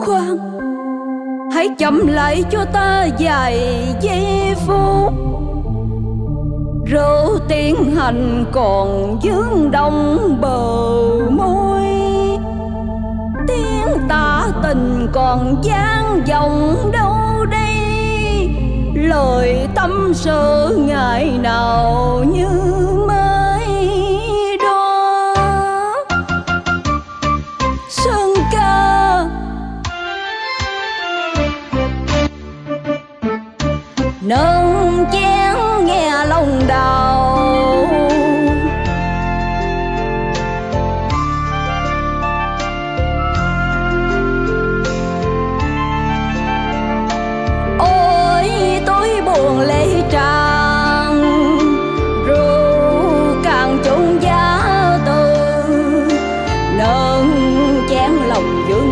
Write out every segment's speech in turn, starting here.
khoan. Hãy chậm lại cho ta vài giây phút. Rượu tiến hành còn dương đông bờ môi. Tiếng ta tình còn gian dòng đâu đây? Lời tâm sự ngày nào như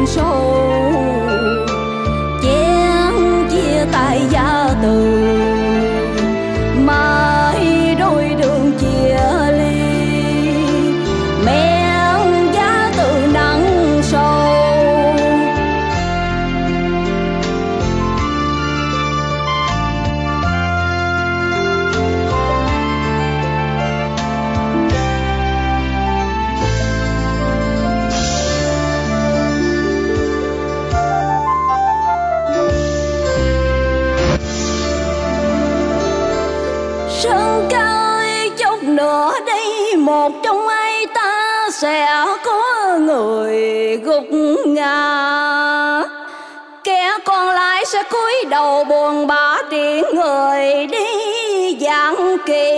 手。sơn cao chốc nữa đây, một trong ai ta sẽ có người gục ngã. Kẻ còn lại sẽ cúi đầu buồn bã tiễn người đi giảng kỳ.